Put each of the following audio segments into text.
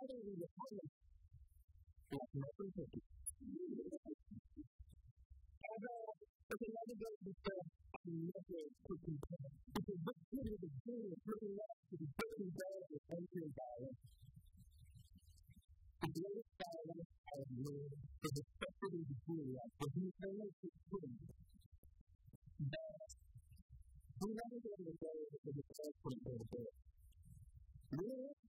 rather than the common that's represented. And uh, okay, now we go to the another person because this video is really bringing up to the person down the country violence. The greatest violence I've learned is especially the Juliet, but he fails to prove that we never get away with the first one a little bit. Really?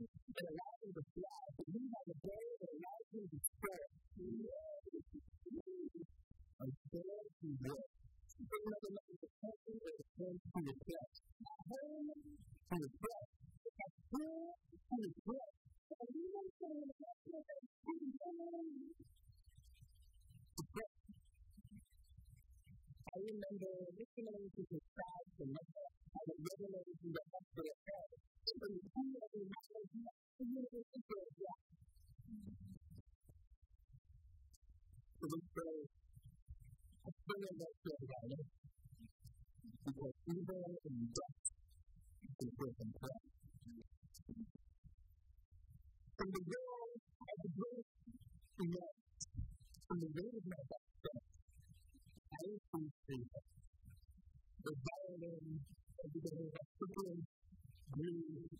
that allows them to fly, to move on the day that allows them to spread. A day to live. Bring another level of attention and attention to yourself. Home to yourself. A prayer to yourself. And you know something about yourself. I remember listening to the crowd and I was resonating with the Dovrebbe appena andare a dare si può scrivere un testo che puoi comprare. From the will of the great to know, from the will of my doctor, I increase favor. The violin of the day of the great grew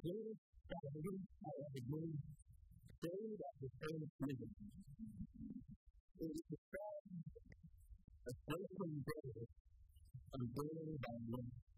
David got a little tired of beginning. David got his own freedom. It is described as breaking David and burning.